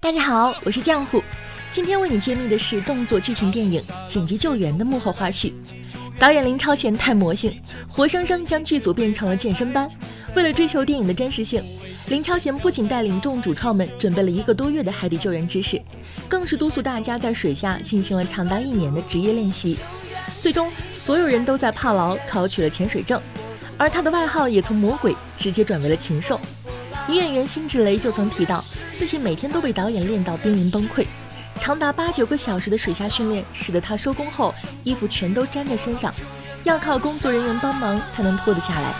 大家好，我是浆糊，今天为你揭秘的是动作剧情电影《紧急救援》的幕后花絮。导演林超贤太魔性，活生生将剧组变成了健身班。为了追求电影的真实性，林超贤不仅带领众主创们准备了一个多月的海底救援知识，更是督促大家在水下进行了长达一年的职业练习。最终，所有人都在帕劳考取了潜水证，而他的外号也从魔鬼直接转为了禽兽。女演员辛芷蕾就曾提到，自己每天都被导演练到濒临崩溃，长达八九个小时的水下训练，使得她收工后衣服全都粘在身上，要靠工作人员帮忙才能脱得下来。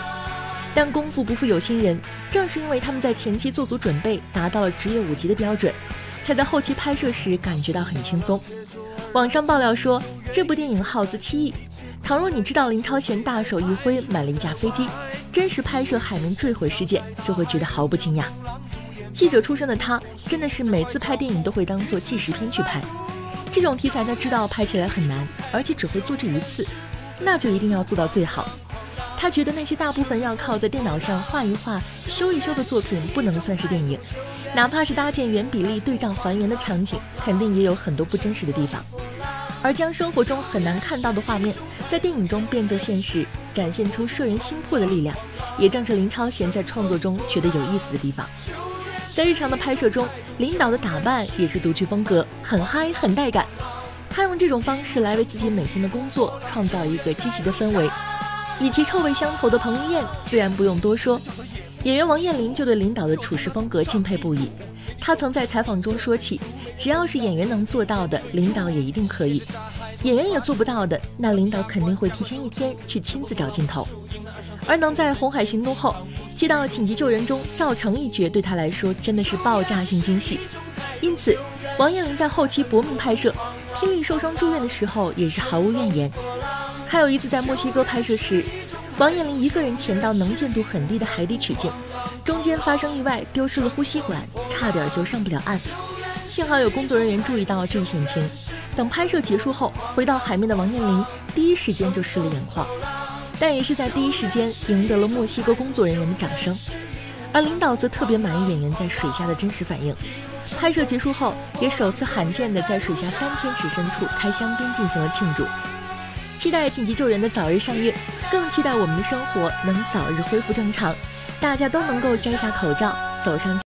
但功夫不负有心人，正是因为他们在前期做足准备，达到了职业五级的标准，才在后期拍摄时感觉到很轻松。网上爆料说，这部电影耗资七亿。倘若你知道林超贤大手一挥买了一架飞机，真实拍摄海门坠毁事件，就会觉得毫不惊讶。记者出身的他，真的是每次拍电影都会当做纪实片去拍。这种题材他知道拍起来很难，而且只会做这一次，那就一定要做到最好。他觉得那些大部分要靠在电脑上画一画、修一修的作品，不能算是电影。哪怕是搭建原比例对仗还原的场景，肯定也有很多不真实的地方。而将生活中很难看到的画面，在电影中变作现实，展现出摄人心魄的力量，也正是林超贤在创作中觉得有意思的地方。在日常的拍摄中，领导的打扮也是独具风格，很嗨，很带感。他用这种方式来为自己每天的工作创造一个积极的氛围。与其臭味相投的彭于晏，自然不用多说。演员王彦霖就对领导的处事风格敬佩不已。他曾在采访中说起，只要是演员能做到的，领导也一定可以；演员也做不到的，那领导肯定会提前一天去亲自找镜头。而能在《红海行动》后接到紧急救援中赵成一角，对他来说真的是爆炸性惊喜。因此，王彦霖在后期搏命拍摄，听力受伤住院的时候也是毫无怨言。还有一次在墨西哥拍摄时，王彦霖一个人潜到能见度很低的海底取镜。中间发生意外，丢失了呼吸管，差点就上不了岸。幸好有工作人员注意到这一险情。等拍摄结束后，回到海面的王彦霖第一时间就湿了眼眶，但也是在第一时间赢得了墨西哥工作人员的掌声。而领导则特别满意演员在水下的真实反应。拍摄结束后，也首次罕见的在水下三千尺深处开香槟进行了庆祝。期待紧急救援的早日上映，更期待我们的生活能早日恢复正常。大家都能够摘下口罩，走上。